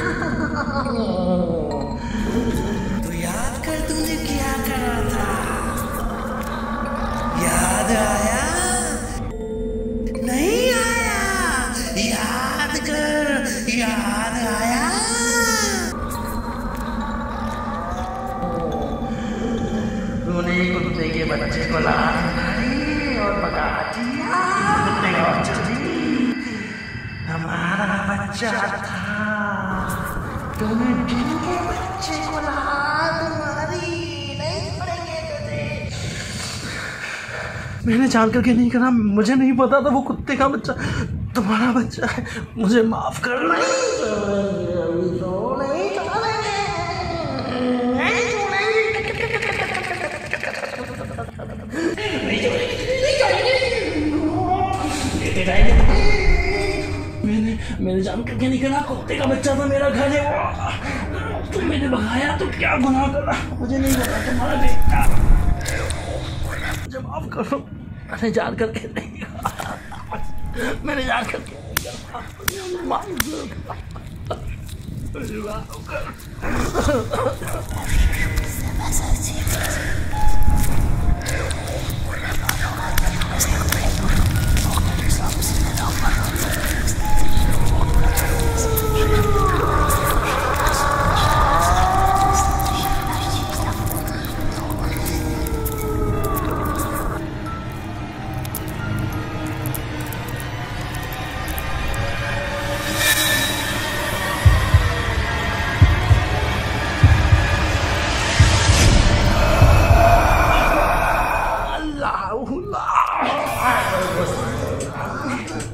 तो याद कर तूने क्या करा था? याद आया? नहीं आया। याद कर, याद आया। तूने कुत्ते के बच्चे को लात मारी और पका दिया। कुत्ते नहीं हमारा बच्चा था। जिनके बच्चे को लात मारी नहीं पड़ेंगे मैंने जान करके नहीं करा मुझे नहीं पता था वो कुत्ते का बच्चा तुम्हारा बच्चा है मुझे माफ़ कर नहीं मैंने जान करके नहीं करा कुत्ते का बच्चा था मेरा घर है। तुम मैंने भगाया तो क्या गुनाह करा मुझे नहीं पता, तुम्हारा बेटा। माफ़ करो। मैंने जान करके नहीं मैंने जान करके नहीं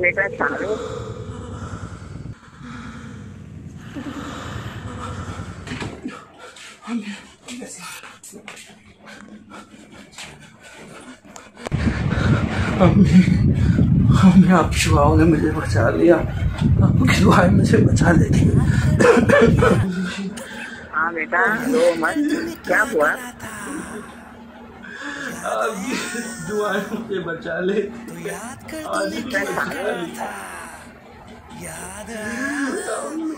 बेटा चालू आप दुआओं ने मुझे बचा लिया आपकी दुआएँ मुझे बचा लेगी हाँ बेटा क्या हुआ? आपकी दुआएँ मुझे बचा ले। याद याद चालू